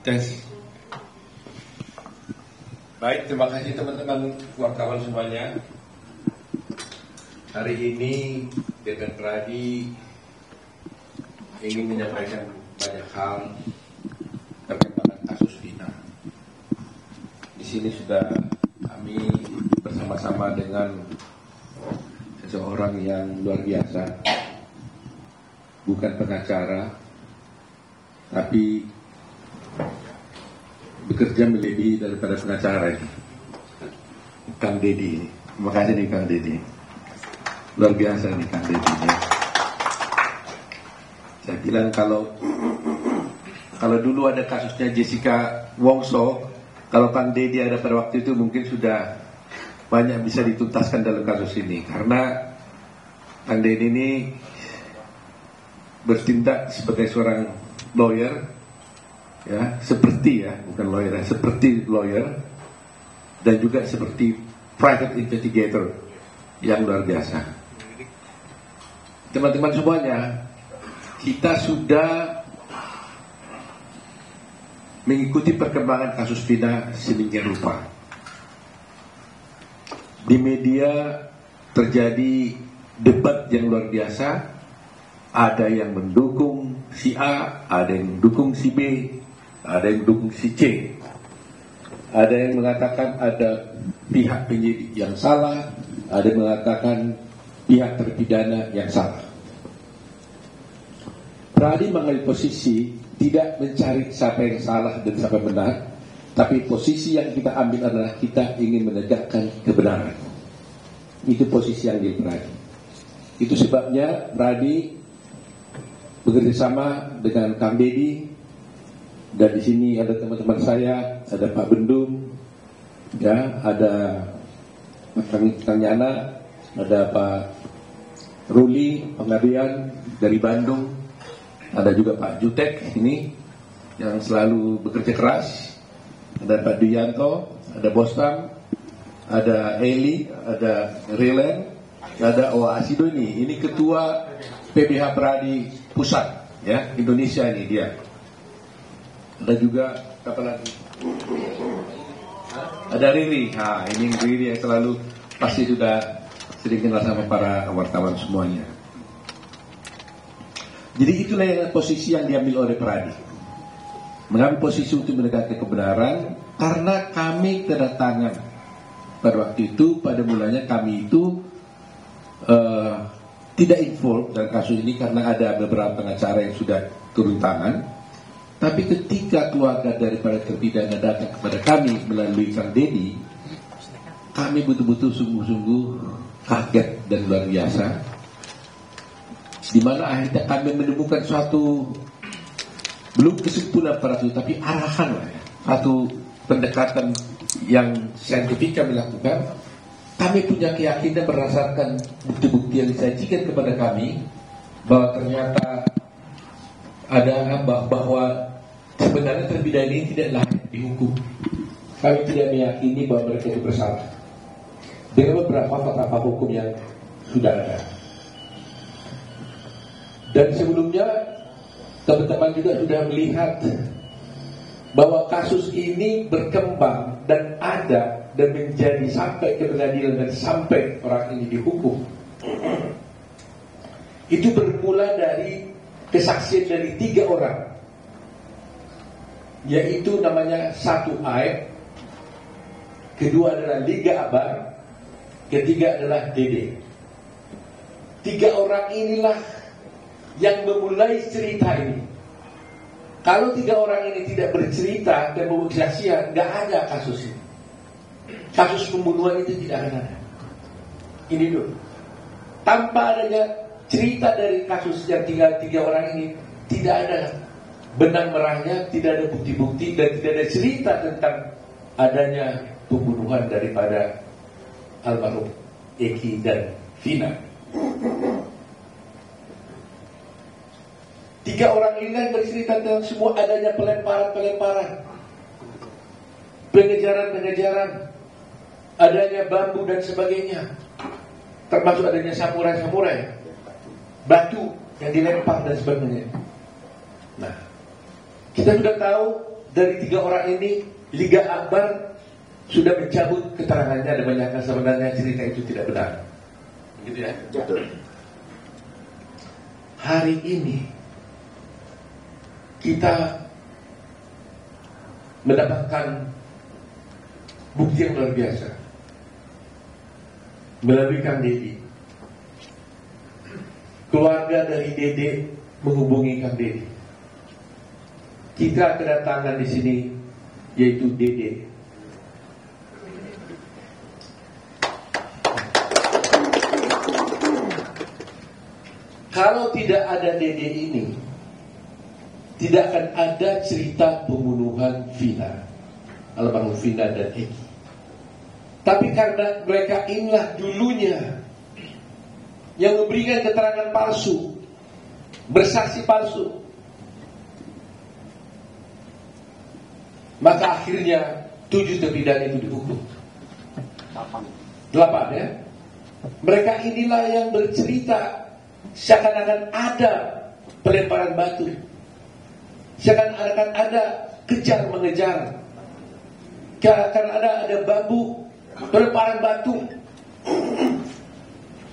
Tes. Baik, terima kasih teman-teman wartawan semuanya. Hari ini dengan Radi ingin menyampaikan banyak hal perkembangan kasus Vina. Di sini sudah kami bersama-sama dengan seseorang yang luar biasa, bukan pengacara, tapi bekerja melebihi daripada pengacara ini. Kang Dedi ini. Terima nih Kang Dedi. Luar biasa nih Kang Dedi. Ya. Saya bilang kalau kalau dulu ada kasusnya Jessica Wongso, kalau Kang Dedi ada pada waktu itu mungkin sudah banyak bisa dituntaskan dalam kasus ini karena Kang Dedi ini bertindak sebagai seorang lawyer ya seperti ya bukan lawyer ya, seperti lawyer dan juga seperti private investigator yang luar biasa. Teman-teman semuanya kita sudah mengikuti perkembangan kasus Vina sedemikian rupa di media terjadi debat yang luar biasa. Ada yang mendukung si A, ada yang mendukung si B, ada yang mendukung si C. Ada yang mengatakan ada pihak penyidik yang salah, ada yang mengatakan pihak terpidana yang salah. Pradi mengambil posisi tidak mencari siapa yang salah dan siapa yang benar, tapi posisi yang kita ambil adalah kita ingin menegakkan kebenaran. Itu posisi yang Pradi. Itu sebabnya Pradi bekerjasama dengan Kang Dedi dan di sini ada teman-teman saya, ada Pak Bendung, ya, ada Kang Tanyana, ada Pak Ruli Pengabdian dari Bandung, ada juga Pak Jutek ini yang selalu bekerja keras, ada Pak Duyanto, ada Bostam, ada Eli, ada Rilen, ada Oa Asido ini, ini ketua PBH Pradi Pusat, ya Indonesia ini dia ada juga apa lagi? Ada Riri, ha, ini Riri yang selalu pasti sudah sering kenal sama para wartawan semuanya. Jadi itulah yang posisi yang diambil oleh Pradi. Mengambil posisi untuk menegakkan kebenaran karena kami kedatangan pada waktu itu pada mulanya kami itu uh, tidak involved dalam kasus ini karena ada beberapa pengacara yang sudah turun tangan tapi ketika keluarga daripada terpidana datang kepada kami melalui Kang Dedi, kami betul-betul sungguh-sungguh kaget dan luar biasa. Di mana akhirnya kami menemukan suatu belum kesimpulan para itu, tapi arahan lah ya. Satu pendekatan yang saintifik kami lakukan. Kami punya keyakinan berdasarkan bukti-bukti yang disajikan kepada kami bahwa ternyata ada bahwa sebenarnya terpidana ini tidak layak dihukum. Kami tidak meyakini bahwa mereka itu bersalah. Dengan beberapa fakta hukum yang sudah ada. Dan sebelumnya teman-teman juga sudah melihat bahwa kasus ini berkembang dan ada dan menjadi sampai ke pengadilan dan sampai orang ini dihukum. Itu bermula dari kesaksian dari tiga orang yaitu namanya satu air, kedua adalah Liga Abar, ketiga adalah Dede. Tiga orang inilah yang memulai cerita ini. Kalau tiga orang ini tidak bercerita dan membuat kesaksian, nggak ada kasus ini. Kasus pembunuhan itu tidak akan ada. Ini dulu. Tanpa adanya cerita dari kasus yang tinggal tiga orang ini, tidak ada benang merahnya tidak ada bukti-bukti dan tidak ada cerita tentang adanya pembunuhan daripada almarhum Eki dan Vina. Tiga orang ini kan bercerita tentang semua adanya pelemparan-pelemparan, pengejaran-pengejaran, adanya bambu dan sebagainya, termasuk adanya samurai-samurai, batu yang dilempar dan sebagainya. Nah, Kita sudah tahu dari tiga orang ini Liga Akbar sudah mencabut keterangannya dan menyatakan sebenarnya cerita itu tidak benar. Gitu ya. Betul. Hari ini kita mendapatkan bukti yang luar biasa melalui Kang. Keluarga dari Dede menghubungi Kang Dedi. Kita kedatangan di sini yaitu Dede. Kalau tidak ada Dede ini, tidak akan ada cerita pembunuhan Vina, almarhum Vina dan Eki. Tapi karena mereka inilah dulunya yang memberikan keterangan palsu, bersaksi palsu, maka akhirnya tujuh terpidana itu dihukum. Delapan ya. Mereka inilah yang bercerita seakan-akan ada pelemparan batu. Seakan-akan ada kejar mengejar. Seakan ada ada bambu pelemparan batu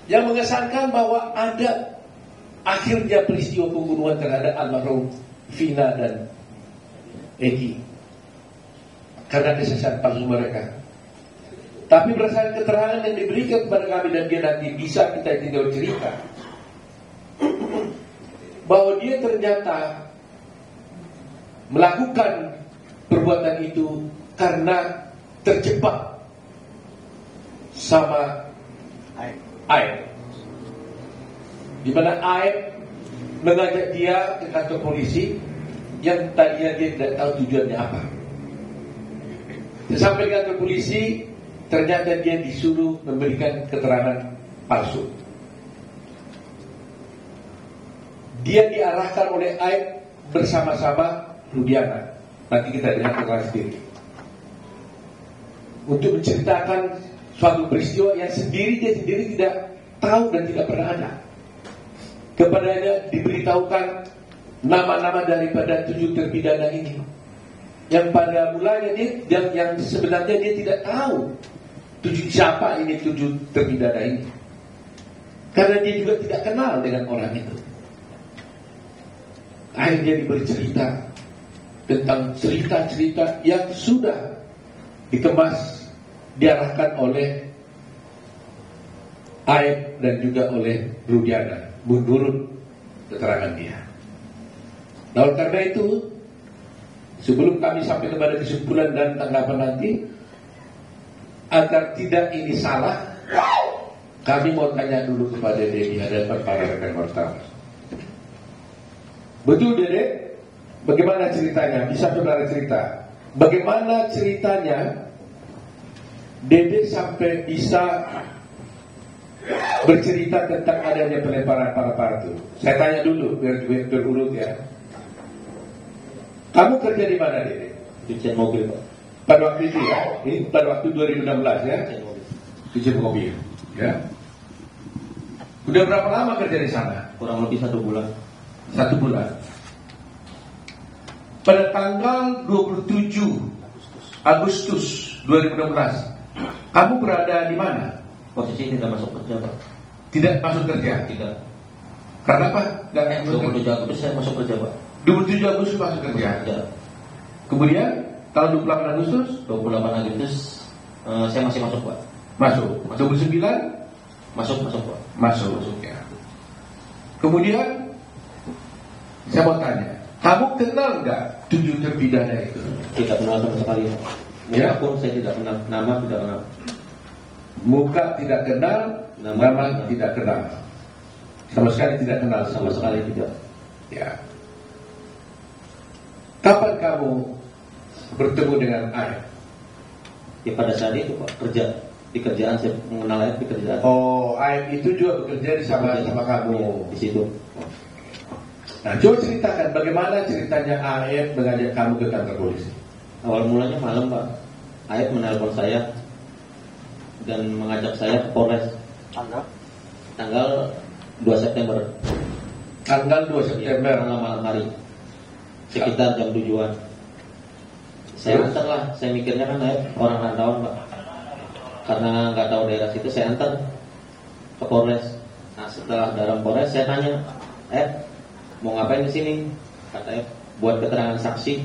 yang mengesankan bahwa ada akhirnya peristiwa pembunuhan terhadap almarhum Vina dan Eki karena kesesatan palsu mereka. Tapi berdasarkan keterangan yang diberikan kepada kami dan dia nanti bisa kita tinggal cerita bahwa dia ternyata melakukan perbuatan itu karena terjebak sama air. Di mana air mengajak dia ke kantor polisi yang tadinya dia tidak tahu tujuannya apa. Sampai ke kantor polisi, ternyata dia disuruh memberikan keterangan palsu. Dia diarahkan oleh Aib bersama-sama Rudiana. Nanti kita dengar keterangan sendiri. Untuk menceritakan suatu peristiwa yang sendiri dia sendiri tidak tahu dan tidak pernah ada. Kepadanya diberitahukan nama-nama daripada tujuh terpidana ini. Yang pada mulanya dia yang, yang sebenarnya dia tidak tahu tujuh siapa ini tujuh terpidana ini. Karena dia juga tidak kenal dengan orang itu. Akhirnya dia bercerita tentang cerita-cerita yang sudah dikemas diarahkan oleh Aib dan juga oleh Rudiana menurut keterangan dia. Nah oleh karena itu sebelum kami sampai kepada kesimpulan dan tanggapan nanti agar tidak ini salah kami mau tanya dulu kepada Dedi hadapan para rekan wartawan. Betul Dede? Bagaimana ceritanya? Bisa saudara cerita. Bagaimana ceritanya Dede sampai bisa bercerita tentang adanya pelemparan para itu. Saya tanya dulu biar berurut ya. Kamu kerja di mana Dede? Cucian mobil Pak. Pada waktu itu ya, ini pada waktu 2016 ya, cucian mobil. Ya. Udah berapa lama kerja di sana? Kurang lebih satu bulan. Satu bulan. Pada tanggal 27 Agustus 2016, kamu berada di mana? Posisi tidak masuk kerja Pak. Tidak masuk kerja. Tidak. Karena apa? Gak Eh, 27 Agustus saya masuk kerja Pak. 27 Agustus masuk kerja. Kerja. Kemudian tanggal 28 Agustus 28 Agustus eh, saya masih masuk Pak. masuk. 29 Masuk masuk Pak. masuk. Ya. Kemudian saya mau tanya, kamu kenal nggak tujuh terpidana itu? Tidak kenal sama sekali Pak. Ya. Ya. pun saya tidak kenal, nama tidak kenal. Muka tidak kenal, Nama nama, tidak. tidak kenal. Sama sekali tidak kenal Sama sekali tidak. Ya. Kapan kamu bertemu dengan ayah? Ya pada saat itu Pak kerja di kerjaan saya mengenal ayat di kerjaan. Oh, ayah itu juga bekerja di sama sama kamu. Iya, di situ. Nah, coba ceritakan bagaimana ceritanya Aep mengajak kamu ke kantor polisi. Awal mulanya malam Pak. Ayat menelpon saya dan mengajak saya ke Polres Tanggal? tanggal 2 September Tanggal 2 Iya, September. malam malam hari sekitar jam tujuan. Saya antar lah, saya mikirnya kan Aep orang rantauan pak. Karena nggak tahu daerah situ, saya antar ke Polres. Nah setelah dalam Polres saya tanya, eh mau ngapain di sini? Kata Aep, buat keterangan saksi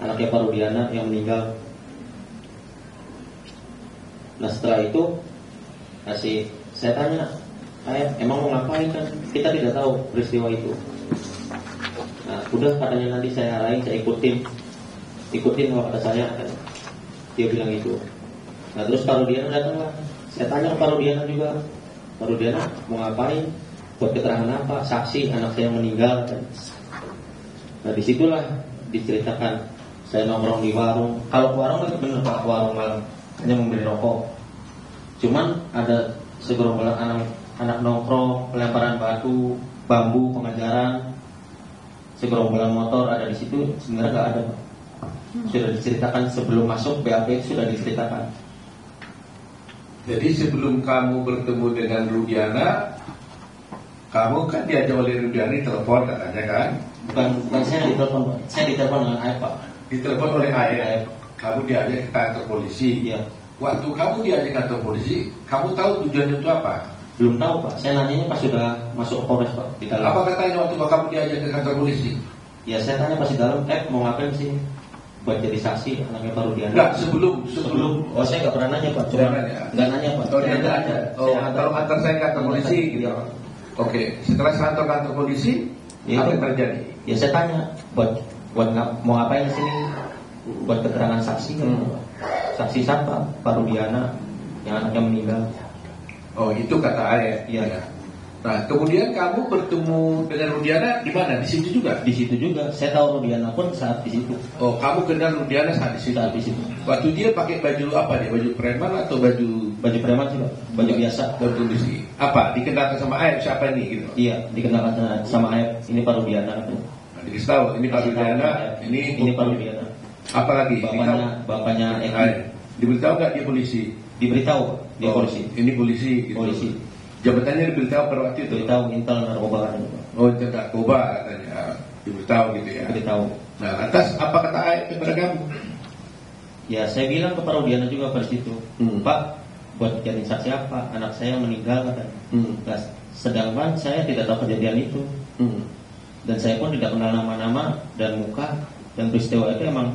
anaknya Pak Rudiana yang meninggal. Nah setelah itu kasih saya tanya, Aep emang mau ngapain kan? Kita tidak tahu peristiwa itu. Nah, udah katanya nanti saya arahin, saya ikutin, ikutin kalau kata saya. kan. Dia bilang itu. Nah terus Pak Rudiana datang lah. Saya tanya ke Pak Rudiana juga, Pak Rudiana mau ngapain? Buat keterangan apa? Saksi anak saya meninggal. Kan. Nah di situlah diceritakan saya nongkrong di warung. Kalau ke warung itu bener pak, warung malam hanya membeli rokok. Cuman ada segerombolan anak anak nongkrong, pelemparan batu, bambu, pengajaran, segerombolan motor ada di situ sebenarnya nggak ada Pak. sudah diceritakan sebelum masuk BAP sudah diceritakan Jadi sebelum kamu bertemu dengan Rudiana, kamu kan diajak oleh Rudiana telepon katanya kan? bukan bukan saya ditelepon Pak. saya ditelepon dengan ayah Pak Ditelepon oleh ayah. Kamu diajak ke kantor polisi. iya Waktu kamu diajak ke kantor polisi, kamu tahu tujuannya itu apa? belum tahu Pak saya nanyanya pas sudah masuk Polres Pak di dalam Apa katanya waktu kamu diajak ke kantor polisi? ya saya tanya pas di dalam eh mau ngapain sih buat jadi saksi anaknya Pak Rudiana Enggak, sebelum sebelum oh saya nggak pernah nanya Pak cuma nggak nanya Pak Oh, dia Saya ada. Oh, Saya kalau antar saya ke kantor polisi gitu. Iya. Oke, setelah kantor kantor polisi, Iya. apa yang terjadi? Ya saya tanya buat buat ngap, mau ngapain di sini? Buat keterangan saksi kan? Hmm. Saksi siapa? Pak Rudiana yang anaknya meninggal. Oh, itu kata ayah. Iya. Nah, kemudian kamu bertemu dengan Rudiana di mana? Di situ juga. Di situ juga saya tahu Rudiana pun saat di situ. Oh, kamu kenal Rudiana saat di situ. Saat di situ. Waktu dia pakai baju apa dia? Baju preman atau baju Baju preman sih baju biasa. baju polisi? Apa? Dikenalkan sama ayah siapa ini gitu? Iya, dikenalkan sama ayah ini Pak Rudiana. Dikasih tahu ini Pak Rudiana, ini ini Pak Rudiana. Apa lagi? Bapaknya bapaknya Eki. Diberitahu nggak dia polisi? Diberitahu dia Oh, polisi. Ini polisi. Gitu. Polisi. Jabatannya diberitahu pada waktu itu. Diberitahu intel narkoba Pak. Oh, itu narkoba katanya. Diberitahu gitu ya. Diberitahu. Nah, lantas apa kata ayah kepada kamu? Ya saya bilang ke Pak Rudiana juga pada situ, Hmm. Pak, buat jadi saksi apa? Anak saya meninggal katanya. Hmm. Nah, sedangkan saya tidak tahu kejadian itu Hmm. Dan saya pun tidak kenal nama-nama dan muka dan peristiwa itu emang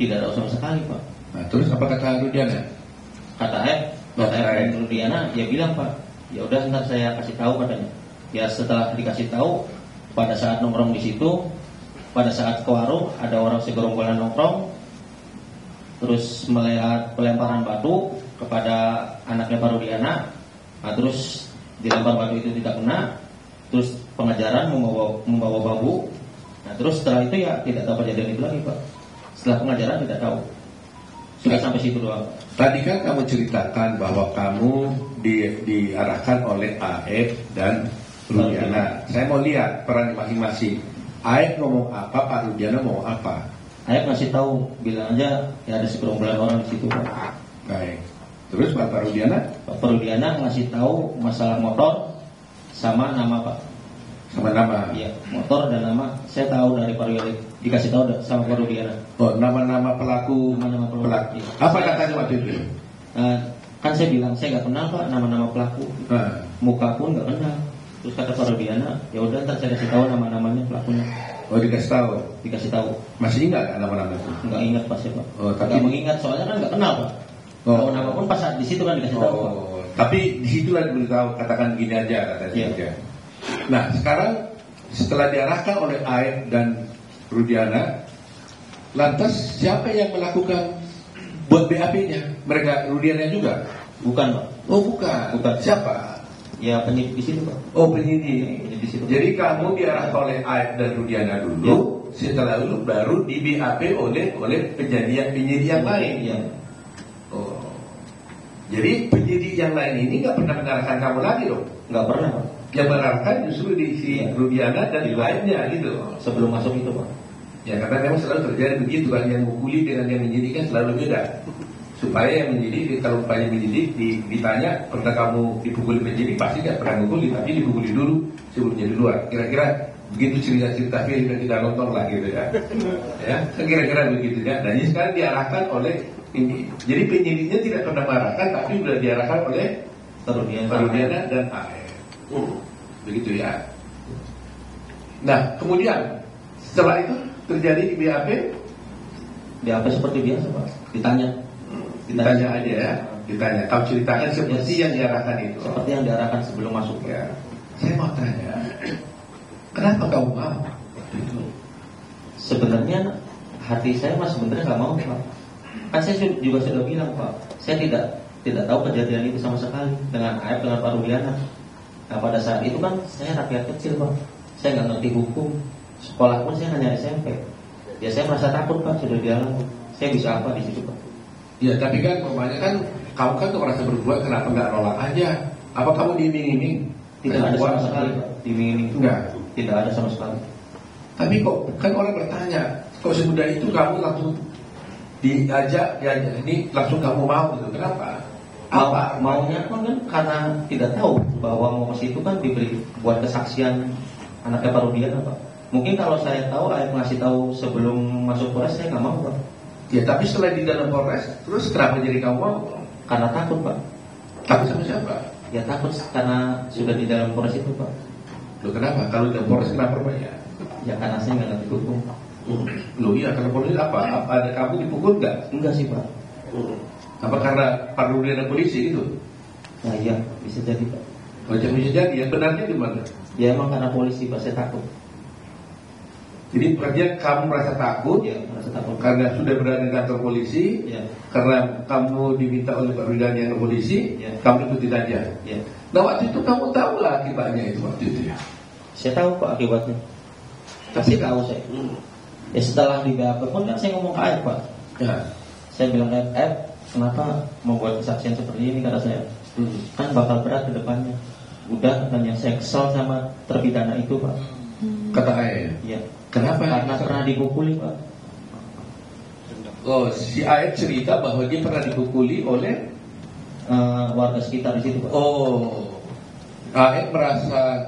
tidak tahu sama sekali Pak. Nah, terus apa kata Rudiana? Kata F, kata F. Rudiana, dia bilang Pak, ya udah ntar saya kasih tahu katanya. Ya setelah dikasih tahu, pada saat nongkrong di situ, pada saat ke warung ada orang segerombolan nongkrong, terus melihat pelemparan batu kepada anaknya Pak Rudiana, nah, terus dilempar batu itu tidak kena, terus pengajaran membawa membawa bambu, nah terus setelah itu ya tidak tahu kejadian itu lagi Pak. Setelah pengajaran tidak tahu, sudah sampai situ doang. Tadi kan kamu ceritakan bahwa kamu di, diarahkan oleh AF dan Rudiana. Saya mau lihat peran masing-masing. AF ngomong apa, Pak Rudiana ngomong apa. Ayah ngasih tahu, bilang aja ya ada segerombolan orang di situ Pak. Baik. Terus Pak Pak Rudiana Pak Rudiana ngasih tahu masalah motor sama nama Pak. Sama nama. Iya, motor dan nama saya tahu dari Rudiana. Dikasih tahu sama Pak Rudiana. Oh, nama-nama pelaku. Nama-nama pelaku. pelaku. Iya. Apa katanya waktu itu? Nah, kan saya bilang saya nggak kenal Pak nama-nama pelaku. Nah, Muka pun nggak kenal. Terus kata Pak Rudiana, ya udah ntar saya kasih tahu nama-namanya pelakunya. oh dikasih tahu. Dikasih tahu. Masih ingat nggak nama-nama itu? Nggak ingat pas ya Pak. Oh, tapi- Nggak mengingat soalnya kan nggak kenal Pak. Oh. Tahu nama pun pas saat di situ kan dikasih tahu Pak. Oh, tapi di situlah diberitahu katakan gini aja katanya. Dia. Nah sekarang setelah diarahkan oleh Aib dan Rudiana, lantas siapa yang melakukan buat BAP-nya? Mereka Rudiana juga? Bukan Pak. Oh bukan. Bukan. Siapa? Ya penyidik di situ Pak. Oh penyidik. Penyidik di situ. Jadi kamu diarahkan oleh Aib dan Rudiana dulu, setelah itu baru di BAP oleh oleh kejadian penyidik yang lain. Iya. Oh. Jadi penyidik yang lain ini nggak pernah mengarahkan kamu lagi dong? Nggak pernah Pak. Yang mengarahkan justru di si Iya. Rudiana dan di lainnya gitu. Sebelum masuk itu Pak. Ya karena memang selalu terjadi begitu kan yang mengukuli dengan yang menyidik kan selalu beda. Supaya yang menyidik kalau upaya menyidik di- ditanya pernah kamu dipukuli penyidik pasti nggak pernah mengukuli tapi dipukuli dulu sebelum jadi luar. Kira-kira begitu cerita-cerita film yang kita nonton lah gitu ya. ya, kan kira-kira begitu ya. Dan ini sekarang diarahkan oleh ini. Jadi penyidiknya tidak pernah mengarahkan, tapi sudah diarahkan oleh Parudiana dan AR. Begitu ya. Nah, kemudian setelah itu terjadi di BAP, BAP seperti biasa pak. Ditanya. Ditanya aja ya, ditanya. Kau ceritakan seperti yang diarahkan itu. seperti yang diarahkan sebelum masuk Ya, saya mau tanya, kenapa kau mau? sebenarnya hati saya mas sebenarnya nggak mau pak. Kan saya juga sudah bilang pak saya tidak tidak tahu kejadian itu sama sekali dengan Aib dengan Pak nah pada saat itu kan saya rakyat kecil pak saya nggak ngerti hukum sekolah pun saya hanya SMP ya saya merasa takut pak sudah dialami saya bisa apa di situ pak Ya, tapi kan namanya kan kamu kan tuh merasa berbuat, kenapa nggak nolak aja? Apa kamu diiming-iming? tidak ada sama sekali pak diiming Enggak. tidak ada sama sekali Tapi kok kan orang bertanya, kok semudah itu kamu langsung diajak, diajak ini langsung kamu mau gitu? Kenapa? Apa? maunya kan karena tidak tahu bahwa mau ke situ kan diberi buat kesaksian anaknya Pak Rudiana Pak. Mungkin kalau saya tahu, saya ngasih tahu sebelum masuk Polres saya nggak mau Pak. Ya, tapi setelah di dalam Polres, terus kenapa jadi kamu mau? Karena takut Pak. Takut sama siapa? Ya takut karena sudah di dalam Polres itu Pak. Loh kenapa? Kalau di dalam Polres kenapa banyak? Ya karena saya nggak ngerti hukum. Loh iya, karena Polres apa? apa? Ada kamu dipukul nggak? Enggak sih Pak. Apa karena perlu ada polisi itu? Nah iya bisa jadi Pak. Macam bisa jadi, ya benarnya di mana? Ya emang karena polisi Pak saya takut. Jadi artinya kamu merasa takut Ya merasa takut. karena sudah berada di kantor polisi, Ya karena kamu diminta oleh Pak yang ke polisi, Ya. kamu ikutin aja. ya. Nah waktu itu kamu tahu lah akibatnya itu waktu itu ya. Saya tahu Pak akibatnya. Pasti tahu saya. Ya setelah di BAP pun kan saya ngomong ke Aib Pak. Ya. Saya bilang Aib, Aib, kenapa membuat kesaksian seperti ini kata saya Hmm. kan bakal berat ke depannya udah katanya saya kesal sama terpidana itu pak Kata ayah. iya Kenapa? karena pernah dipukuli pak Oh, si Aib cerita bahwa dia pernah dipukuli oleh Eh, warga sekitar di situ pak Oh, Aib merasa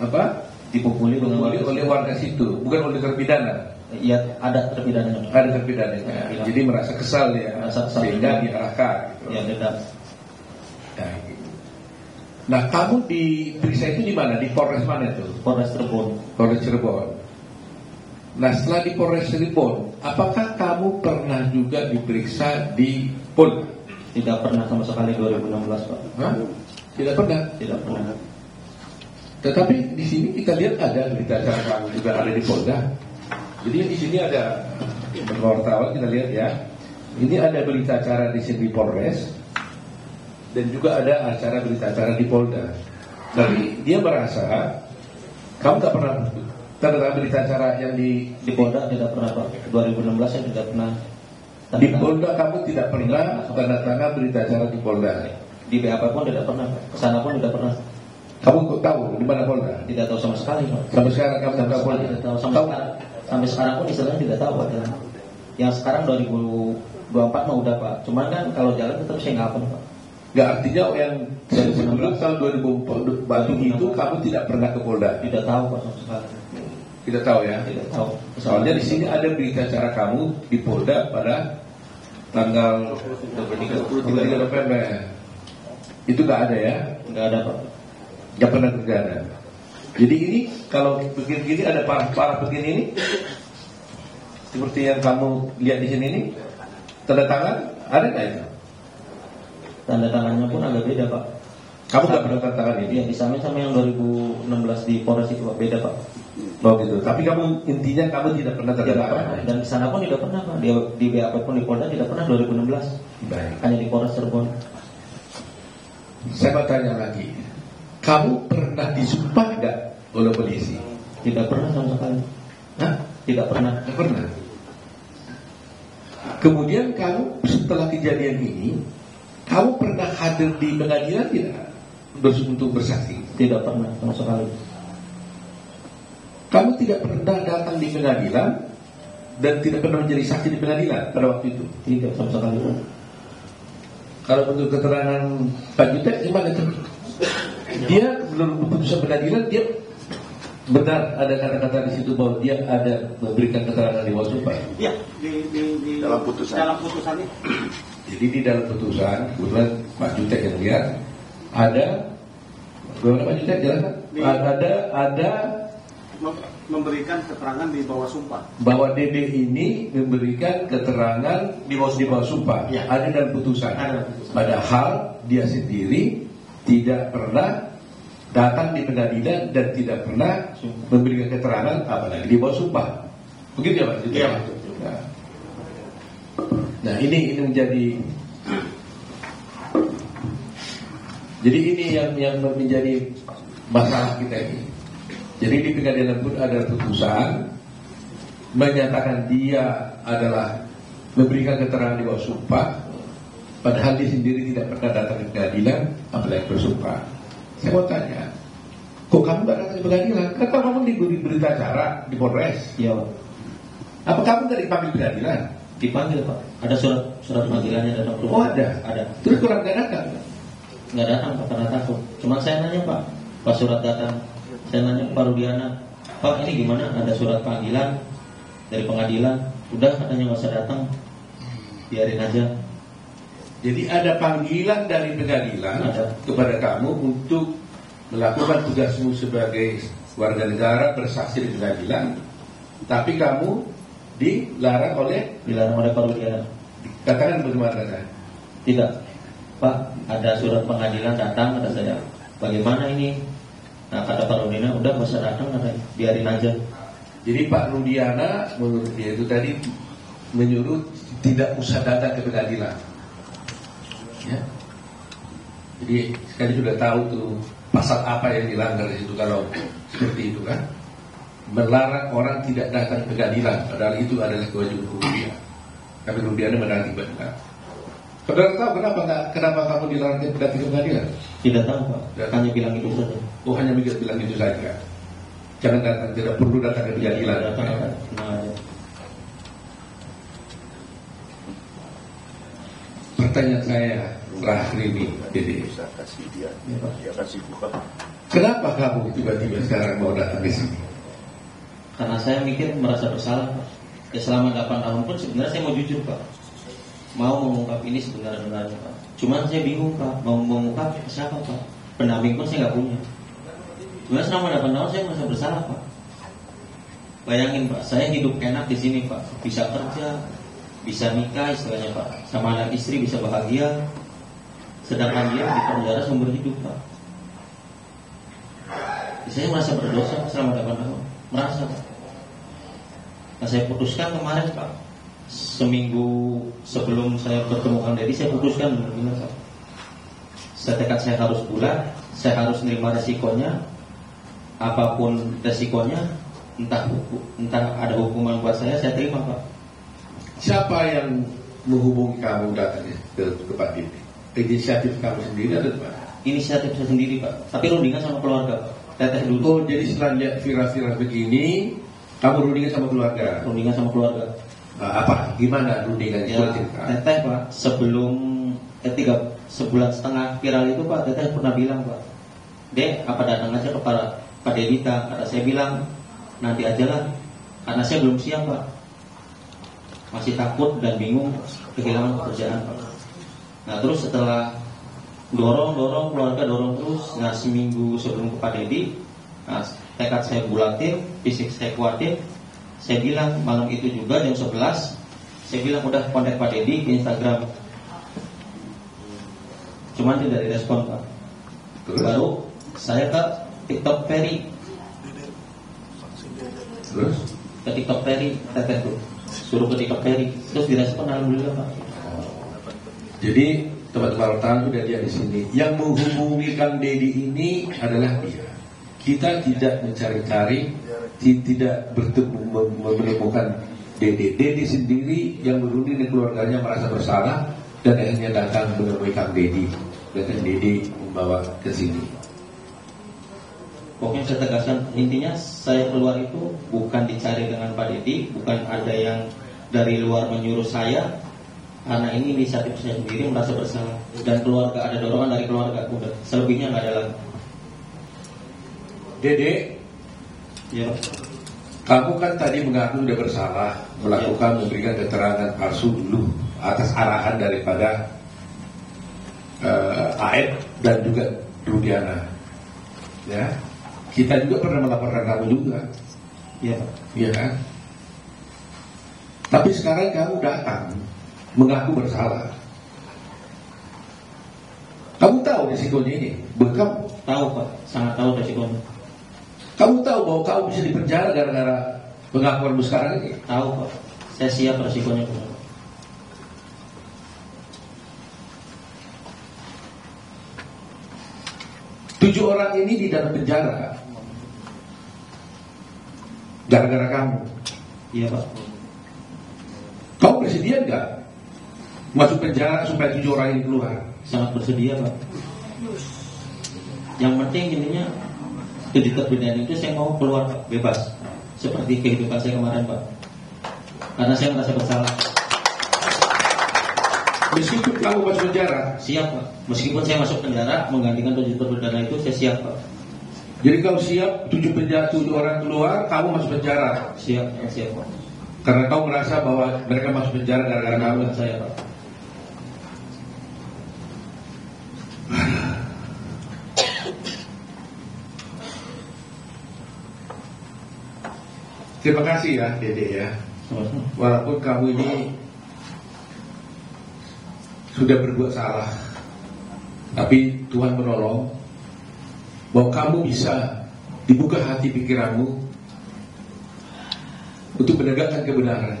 apa? dipukuli dengan Dipukuli warga oleh warga situ, bukan oleh terpidana. Iya ada terpidananya Ada. Terpidana. Jadi merasa kesal ya, Merasa kesal. sehingga diarahkan. Gitu. ya beda Nah, gitu. Nah, kamu diperiksa itu di mana? Di Polres mana itu? Polres Cirebon Polres Cirebon. Nah, setelah di Polres Cirebon, apakah kamu pernah juga diperiksa di Polda? tidak pernah sama sekali 2016 pak Hah? Tidak pernah. tidak pernah Tetapi di sini kita lihat ada berita acara kamu juga ada di Polda. Jadi di sini ada wartawan kita lihat ya. Ini ada berita acara di sini di Polres dan juga ada acara berita acara di Polda. Tapi dia merasa kamu tak pernah tangan berita acara yang di di Polda tidak pernah pak 2016 saya tidak pernah tanda di. Polda kamu tidak pernah tanda tangan berita acara di Polda. di BAP pun tidak pernah ke sana pun tidak pernah Kamu tahu di mana Polda? tidak tahu sama sekali pak Sampai sekarang kamu tidak tahu Polda. tidak tahu sampai Tahu? Sampai sekarang pun istilahnya tidak tahu ada yang sekarang 2024 mah udah pak. Cuman kan kalau jalan tetap saya nggak apa pak. Gak artinya yang sebelum tahun 2004 Batu itu kamu tidak pernah ke Polda. tidak tahu pak sama sekali Tidak tahu ya. tidak tahu. Soalnya di sini ada berita acara kamu di Polda pada tanggal 23 November. Itu nggak ada ya, nggak ada pak. Nggak pernah terjadi. Jadi ini kalau begini-begini ada parah-parah begini ini, seperti yang kamu lihat di sini ini, tanda tangan ada nggak itu? tanda tangannya pun agak beda pak Kamu nggak pernah tanda tangan ini? ya disamain sama yang 2016 di Polres itu pak beda pak Oh gitu. Tapi kamu intinya kamu tidak pernah tanda tidak tangan. pernah dan di sana pun tidak pernah pak di, di BAP pun di Polda tidak pernah 2016 Baik. hanya di Polres Cirebon Saya mau tanya lagi. Kamu pernah disumpah nggak oleh polisi? tidak pernah sama sekali Hah? tidak pernah Nggak pernah. Kemudian kamu setelah kejadian ini, kamu pernah hadir di pengadilan tidak? Untuk bersaksi. tidak pernah sama sekali Kamu tidak pernah datang di pengadilan dan tidak pernah menjadi saksi di pengadilan pada waktu itu. tidak sama sekali Kalau menurut keterangan Pak Jutek gimana tuh? Dia belum keputusan pengadilan dia Benar ada kata-kata di situ bahwa dia ada memberikan keterangan di bawah sumpah. Iya, di, di, di Dalam putusan. Dalam putusannya. Jadi di dalam putusan, kebetulan Pak Jutek yang lihat ada Bagaimana Pak Jutek jelaskan? Ada ada Mem- memberikan keterangan di bawah sumpah. bahwa DD ini memberikan keterangan di bawah, di bawah sumpah. Ya. Ada dalam putusan. Ada dalam putusan. Padahal dia sendiri tidak pernah datang di pengadilan dan tidak pernah memberikan keterangan apalagi di bawah sumpah. Begitu ya Pak? Gitu Iya, ya? Nah. Nah ini ini menjadi jadi ini yang yang menjadi masalah kita ini. Jadi di pengadilan pun ada putusan menyatakan dia adalah memberikan keterangan di bawah sumpah, padahal dia sendiri tidak pernah datang ke pengadilan, apalagi bersumpah. Saya mau tanya, kok kamu gak datang ke pengadilan? Kenapa kamu diberi berita acara di Polres? Iya Pak. Apa kamu dari dipanggil pengadilan? Dipanggil Pak. Ada surat surat panggilannya datang Oh ada. Ada. Terus kurang gak datang? Nggak datang Pak karena takut. Cuma saya nanya Pak, pas surat datang, saya nanya ke Pak Rudiana, Pak ini gimana? Ada surat panggilan dari pengadilan. Udah katanya nggak usah datang, biarin aja. Jadi ada panggilan dari pengadilan Ada. kepada kamu untuk melakukan tugasmu sebagai warga negara bersaksi di pengadilan, tapi kamu dilarang oleh Dilarang oleh Rudiana. katakan bagaimana? Tidak, Pak, ada surat pengadilan datang kata saya. Bagaimana ini? Nah kata Pak Rudiana, udah usah datang katanya, biarin aja. Jadi Pak Rudiana menurut dia itu tadi menyuruh tidak usah datang ke pengadilan. Ya. Jadi sekali sudah tahu tuh pasal apa yang dilanggar di situ kalau seperti itu kan. Melarang orang tidak datang ke pengadilan padahal itu adalah kewajiban hukum dia. Tapi Rudiana menang benar. Saudara tahu kenapa nggak kenapa kamu dilarang datang ke pengadilan? Tidak tahu Pak, Tidak. hanya bilang itu saja. Oh hanya mikir bilang itu saja. Jangan datang, tidak perlu datang ke pengadilan. Datang, tenang aja. Pertanyaan saya terakhir ini, jadi Bisa kasih dia, Pak. dia kasih buka. kenapa kamu tiba-tiba sekarang mau datang ke sini? Karena saya mikir merasa bersalah Pak. Ya selama 8 tahun pun sebenarnya saya mau jujur Pak. Mau mengungkap ini sebenarnya Pak. Cuman saya bingung Pak, mau mengungkap siapa Pak? Pendamping pun saya nggak punya. Sebenarnya selama 8 tahun saya merasa bersalah Pak. Bayangin Pak, saya hidup enak di sini Pak, bisa kerja, bisa nikah istilahnya Pak, sama anak istri bisa bahagia. Sedangkan dia di penjara sumber hidup Pak. Saya merasa berdosa selama 8 tahun, merasa Pak. Nah saya putuskan kemarin Pak, seminggu sebelum saya bertemu Kang Deddy, saya putuskan benar-benar Pak. Saya tekad saya harus bulat, saya harus menerima resikonya, apa pun resikonya, entah entah ada hukuman buat saya, saya terima Pak. Siapa yang menghubungi kamu datang ke, Pak Didi? Inisiatif kamu sendiri atau gimana? Inisiatif saya sendiri Pak, tapi rundingan sama keluarga Pak. Teteh dulu, Oh, jadi setelah lihat viral-viral begini, kamu rundingan sama keluarga. rundingan sama keluarga. Nah, apa? Gimana rundingannya? Ya. Teteh Pak, sebelum eh, tiga sebulan setengah viral itu Pak, Teteh pernah bilang Pak, Dek, apa datang aja ke Pak, Pak Dedita? Kata saya bilang, nanti aja lah, karena saya belum siap Pak. Masih takut dan bingung kehilangan pekerjaan Pak. Nah terus setelah dorong dorong keluarga dorong terus, nah seminggu sebelum ke Pak Dedi, nah, tekad saya bulatin, fisik saya kuatin, saya bilang malam itu juga jam 11 saya bilang udah kontak Pak Dedi di Instagram cuman tidak direspon Pak Terus? baru saya ke TikTok Ferry Terus? ke TikTok Ferry teteh tuh suruh ke TikTok Ferry terus direspon alhamdulillah Pak Jadi teman-teman wartawan sudah dia di sini. Yang menghubungi Kang Dedi ini adalah dia. Kita tidak mencari-cari, ti- tidak bertemu menemukan Dedi. Dedi sendiri yang berunding dengan keluarganya merasa bersalah dan akhirnya datang menemui Kang Dedi. Dan Kang Dedi membawa ke sini. Pokoknya saya tegaskan intinya saya keluar itu bukan dicari dengan Pak Dedi, bukan ada yang dari luar menyuruh saya, karena ini inisiatif saya sendiri merasa bersalah. Dan keluarga ada dorongan dari keluarga udah selebihnya nggak ada lagi. Dede, Ya, Kamu kan tadi mengaku sudah bersalah melakukan memberikan keterangan palsu dulu atas arahan daripada uh, Aed dan juga Rudiana. Ya, kita juga pernah melaporkan kamu juga, ya Pak. ya kan? Tapi sekarang kamu datang mengaku bersalah. Kamu tahu risikonya ini, bekam. Tahu Pak, sangat tahu resikonya. Kamu tahu bahwa kamu bisa dipenjara gara-gara pengakuanmu sekarang ini. Tahu Pak, saya siap resikonya Pak. Tujuh orang ini di dalam penjara gara-gara kamu. Iya Pak. Kamu bersedia nggak masuk penjara supaya tujuh orang ini keluar? Sangat bersedia Pak. Yang penting intinya perbedaan itu saya mau keluar Pak, bebas. Seperti kehidupan saya kemarin Pak. Karena saya merasa bersalah. Meskipun kamu masuk penjara, Siap Pak. Meskipun saya masuk penjara menggantikan tujuh perdana itu saya siap Pak. Jadi kau siap tujuh penjara tujuh orang keluar, kamu masuk penjara Siap, saya siap Pak. karena kau merasa bahwa mereka masuk penjara gara-gara kamu. Bukan saya Pak. Terima kasih ya, Dede ya. Walaupun kamu ini sudah berbuat salah, tapi Tuhan menolong bahwa kamu bisa dibuka hati pikiranmu untuk menegakkan kebenaran.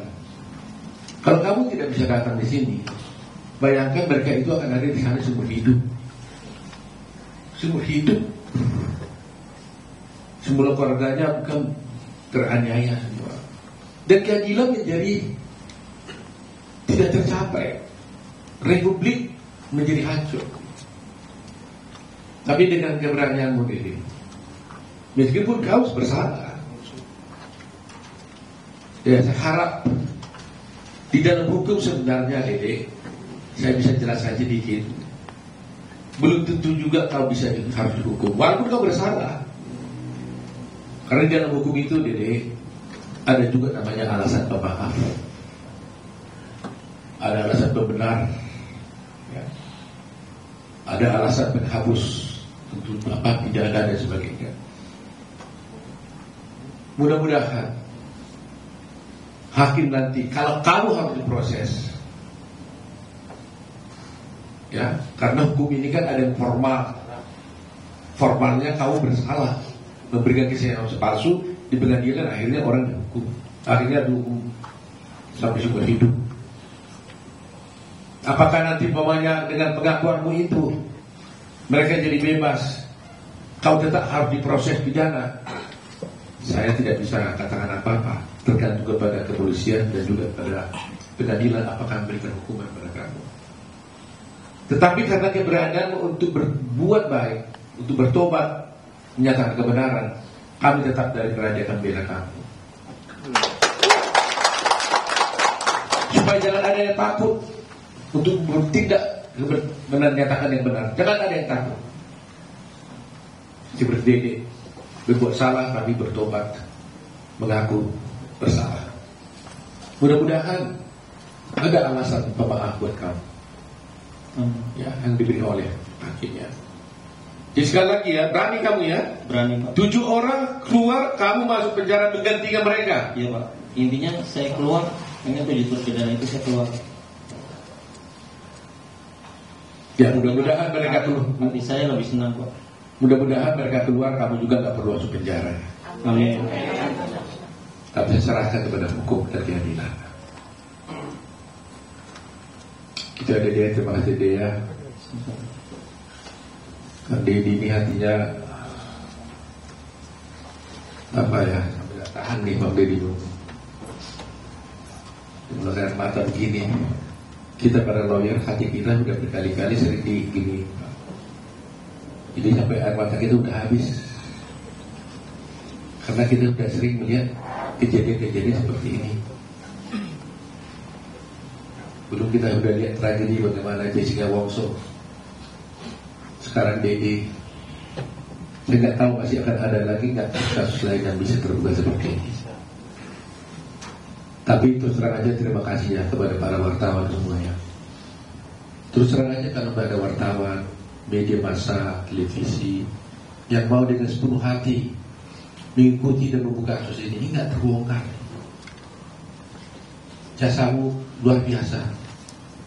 Kalau kamu tidak bisa datang di sini, bayangkan mereka itu akan ada di sana seumur hidup. Seumur hidup. Semula keluarganya bukan teraniaya semua. Dan keadilan menjadi tidak tercapai. Republik menjadi hancur. Tapi dengan keberanianmu ini, meskipun kau bersalah, ya saya harap di dalam hukum sebenarnya Dede, saya bisa jelaskan sedikit. Belum tentu juga kau bisa harus dihukum, walaupun kau bersalah. Karena di dalam hukum itu Dede, ada juga namanya alasan pemaaf. Ada alasan pembenar. Ya. Ada alasan penghapus untuk apa pidana dan sebagainya. Mudah-mudahan hakim nanti kalau kamu harus diproses ya karena hukum ini kan ada yang formal. Formalnya kamu bersalah. Memberikan kesaksian palsu di pengadilan akhirnya orang dihukum. Akhirnya dihukum sampai seumur hidup. Apakah nanti pemanya dengan pengakuanmu itu mereka jadi bebas. Kau tetap harus diproses pidana saya tidak bisa katakan apa-apa. Tergantung kepada kepolisian dan juga pada pengadilan apakah memberikan hukuman pada kamu. Tetapi karena keberadaan untuk berbuat baik untuk bertobat menyatakan kebenaran kami tetap dari kerajaan akan bela kamu. Supaya jangan ada yang takut untuk bertindak menyatakan yang benar. Jangan ada yang takut. Seperti Dede berbuat salah tapi bertobat mengaku bersalah. Mudah-mudahan ada alasan pemaaf buat kamu. Hmm, ya yang diberi oleh hakimnya jadi sekali lagi ya berani kamu ya? Berani Pak. tujuh orang keluar kamu masuk penjara menggantikan mereka. Iya Pak. Intinya saya keluar, ini tujuh perdana itu saya keluar. Ya mudah-mudahan mereka keluar. Nanti saya lebih senang Pak. mudah-mudahan mereka keluar kamu juga nggak perlu masuk penjara. Amin. tapi saya serahkan kepada hukum dan keadilan. Itu ada dia terima kasih dia kan Dedi ini hatinya apa ya tahan nih Bang Dedi. Bu melihat mata begini kita para lawyer hati kita udah berkali-kali sering di gini jadi sampai air mata kita udah habis. Karena kita udah sering melihat kejadian-kejadian seperti ini. Belum kita udah lihat tragedi bagaimana Jessica Wongso sekarang Dedi Saya nggak tahu masih akan ada lagi nggak kasus lain yang bisa terbuka seperti ini. Tapi terus terang aja terima kasih ya kepada para wartawan semuanya. Terus terang aja kalau ada wartawan, media massa, televisi yang mau dengan sepenuh hati mengikuti dan membuka kasus ini, ini nggak terbongkar. Jasamu luar biasa.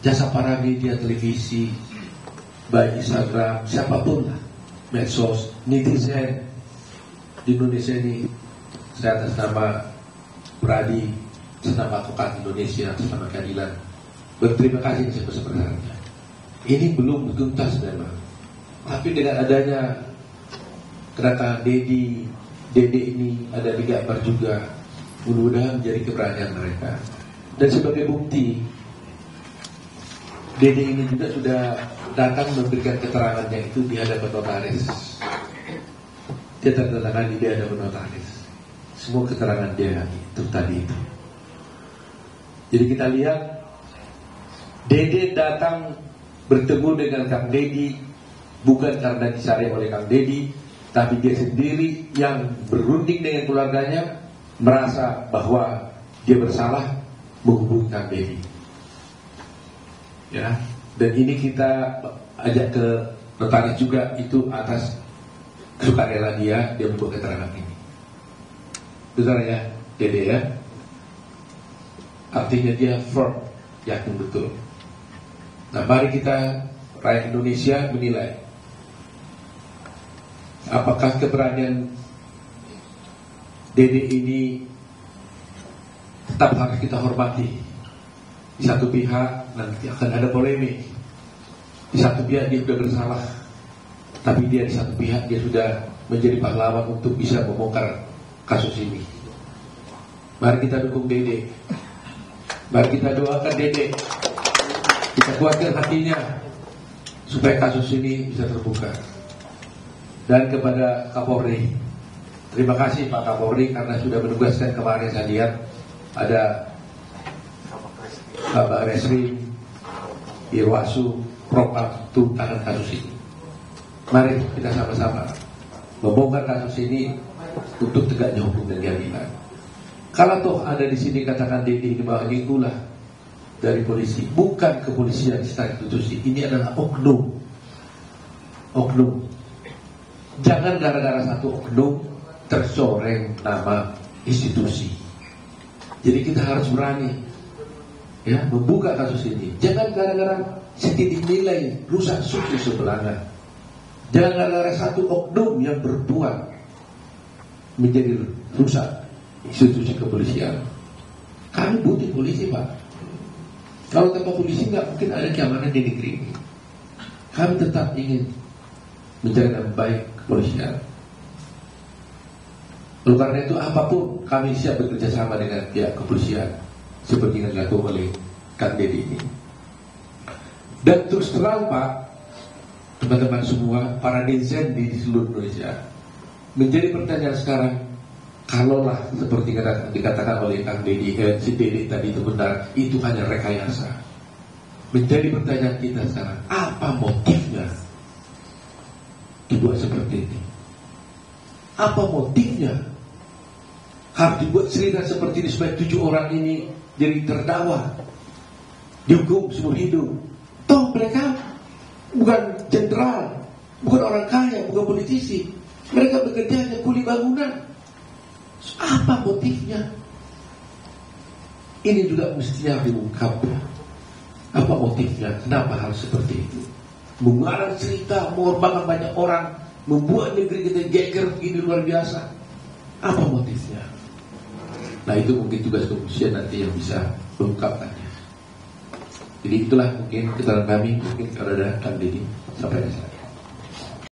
Jasa para media televisi, baik Instagram, siapa pun lah, medsos, netizen di Indonesia ini, saya atas nama Pradi, nama Advokat Indonesia, atas nama keadilan, berterima kasih sebesar-besarnya. Ini belum tuntas memang. Tapi dengan adanya kedatangan Dedi, Dede ini ada di gambar juga, mudah-mudahan menjadi keberanian mereka. Dan sebagai bukti, Dede ini juga sudah datang memberikan keterangannya itu di hadapan notaris. Dia tertandatangan di hadapan notaris. Semua keterangan dia itu tadi itu. Jadi kita lihat Dede datang bertemu dengan Kang Dedi bukan karena disari oleh Kang Dedi, tapi dia sendiri yang berunding dengan keluarganya merasa bahwa dia bersalah menghubungi Kang Dedi. Ya, dan ini kita ajak ke notaris juga itu atas sukarela dia dia membuat keterangan ini. Betul ya, Dede ya. Artinya dia firm, yakin betul. Nah, mari kita rakyat Indonesia menilai apakah keberanian Dede ini tetap harus kita hormati. Di satu pihak nanti akan ada polemik. Di satu pihak dia sudah bersalah, tapi dia di satu pihak dia sudah menjadi pahlawan untuk bisa membongkar kasus ini. Mari kita dukung Dede. Mari kita doakan Dede. Kita kuatkan hatinya supaya kasus ini bisa terbuka. Dan kepada Kapolri, terima kasih Pak Kapolri karena sudah menugaskan kemarin saya lihat ada Bapak Resri, Irwasu, Propam tangan kasus ini. Mari kita sama-sama membongkar kasus ini untuk tegaknya hukum dan keadilan. Kalau toh ada di sini katakan Dedi ini bahwa itulah dari polisi, bukan kepolisian secara institusi. Ini adalah oknum, oknum. Jangan gara-gara satu oknum tercoreng nama institusi. Jadi kita harus berani ya membuka kasus ini. Jangan gara-gara sedikit nilai rusak suci sebelahnya. Jangan gara-gara satu oknum yang berbuat menjadi rusak institusi kepolisian. Kami butuh polisi pak. Kalau tanpa polisi nggak mungkin ada keamanan di negeri ini. Kami tetap ingin menjaga baik kepolisian. Oleh karena itu apa pun kami siap bekerja sama dengan pihak kepolisian seperti yang dilakukan oleh Kang Deddy ini. Dan terus terang Pak, teman-teman semua, para netizen di seluruh Indonesia, menjadi pertanyaan sekarang, kalaulah seperti kata, dikatakan oleh Kang Deddy, eh, Deddy tadi itu benar, itu hanya rekayasa. Menjadi pertanyaan kita sekarang, apa motifnya dibuat seperti ini? Apa motifnya? Harus dibuat cerita seperti ini supaya tujuh orang ini jadi terdakwa dihukum seumur hidup. Toh mereka bukan jenderal, bukan orang kaya, bukan politisi. Mereka bekerja hanya kuli bangunan. Apa motifnya? Ini juga mestinya diungkap. Apa motifnya? Kenapa harus seperti itu? Mengarang cerita, mengorbankan banyak orang, membuat negeri kita geger begini luar biasa. Apa motifnya? Nah itu mungkin tugas kepolisian nanti yang bisa mengungkapkannya. Jadi itulah mungkin keterangan kami, mungkin kalau ada Kang Deddy sampai di sana.